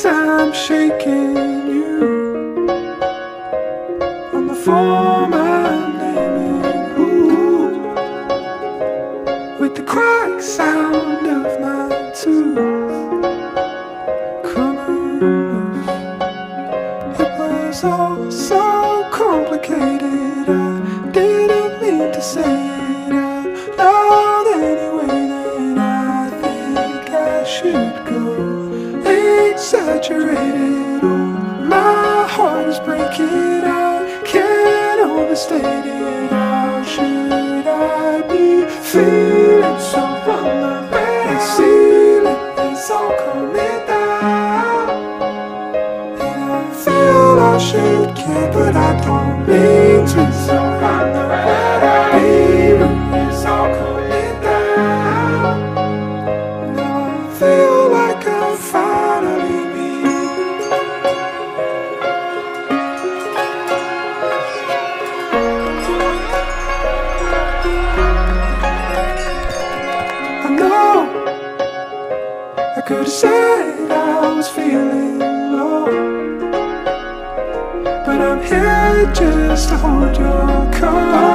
as I'm shaking you on the form I'm naming. Ooh, with the crack sound of my tooth. Come on, it was all. saturated. Oh, my heart is breaking. I can't overstate it. How should I be feeling so vulnerable? The ceiling is all coming down, and I feel I should care, but I don't mean to. So I'm the could have said I was feeling low, but I'm here just to hold your call.